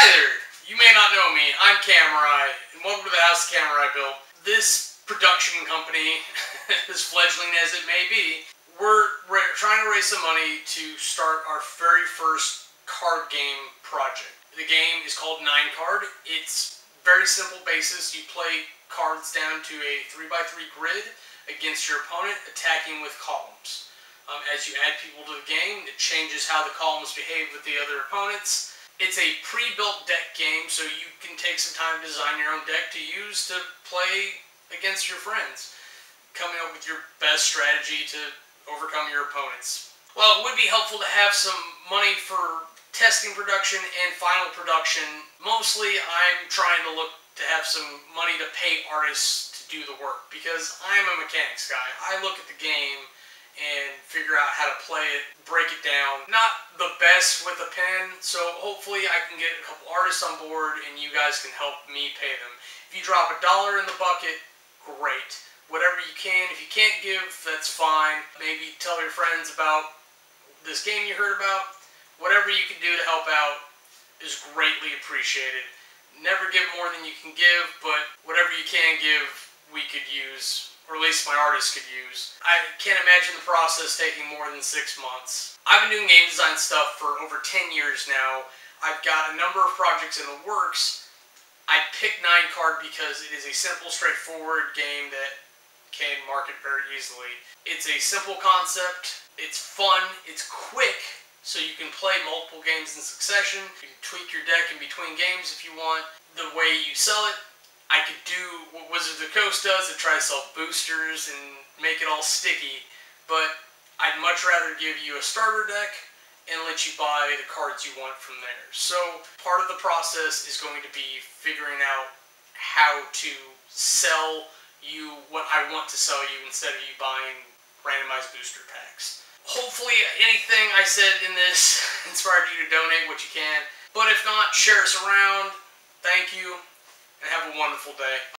Hi there. You may not know me. I'm Kamurai, and welcome to the House of Kamurai built. This production company, as fledgling as it may be, we're, we're trying to raise some money to start our very first card game project. The game is called Nine Card. It's very simple basis. You play cards down to a 3x3 grid against your opponent, attacking with columns. Um, as you add people to the game, it changes how the columns behave with the other opponents it's a pre-built deck game, so you can take some time to design your own deck to use to play against your friends, coming up with your best strategy to overcome your opponents. Well, it would be helpful to have some money for testing production and final production. Mostly, I'm trying to look to have some money to pay artists to do the work because I'm a mechanics guy. I look at the game and figure out how to play it, break it down. Not the best with a pen, so hopefully I can get a couple artists on board and you guys can help me pay them. If you drop a dollar in the bucket, great. Whatever you can. If you can't give, that's fine. Maybe tell your friends about this game you heard about. Whatever you can do to help out is greatly appreciated. Never give more than you can give, but whatever you can give, we could use or at least my artists could use. I can't imagine the process taking more than six months. I've been doing game design stuff for over 10 years now. I've got a number of projects in the works. I picked Nine Card because it is a simple, straightforward game that can market very easily. It's a simple concept, it's fun, it's quick, so you can play multiple games in succession. You can tweak your deck in between games if you want. The way you sell it I could do Wizards of the Coast does and try to sell boosters and make it all sticky, but I'd much rather give you a starter deck and let you buy the cards you want from there. So part of the process is going to be figuring out how to sell you what I want to sell you instead of you buying randomized booster packs. Hopefully anything I said in this inspired you to donate what you can, but if not, share us around. Thank you and have a wonderful day.